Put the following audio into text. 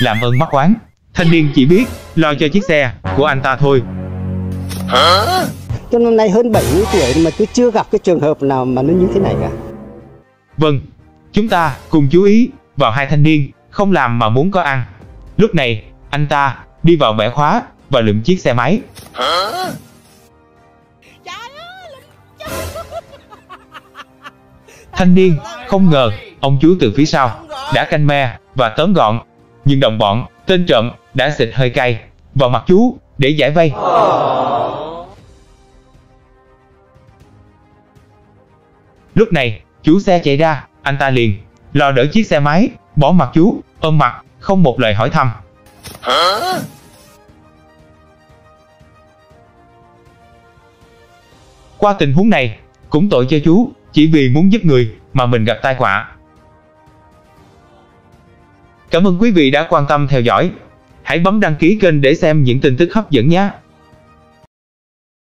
làm ơn mắc oán. Thanh niên chỉ biết lo cho chiếc xe của anh ta thôi. Tôi năm nay hơn 70 tuổi mà tôi chưa gặp cái trường hợp nào mà nó như thế này cả. Vâng, chúng ta cùng chú ý vào hai thanh niên không làm mà muốn có ăn. Lúc này, anh ta đi vào bẻ khóa và lượm chiếc xe máy. Thanh niên không ngờ ông chú từ phía sau đã canh me và tóm gọn. Nhưng đồng bọn, tên trộm đã xịt hơi cay vào mặt chú để giải vây. Lúc này, chú xe chạy ra, anh ta liền lò đỡ chiếc xe máy, bỏ mặt chú, ôm mặt, không một lời hỏi thăm. Qua tình huống này, cũng tội cho chú, chỉ vì muốn giúp người mà mình gặp tai họa. Cảm ơn quý vị đã quan tâm theo dõi. Hãy bấm đăng ký kênh để xem những tin tức hấp dẫn nhé.